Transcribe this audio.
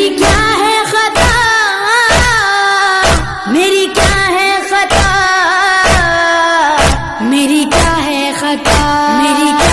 मेरी क्या है खता? मेरी क्या है खता? मेरी क्या है खता? मेरी क्या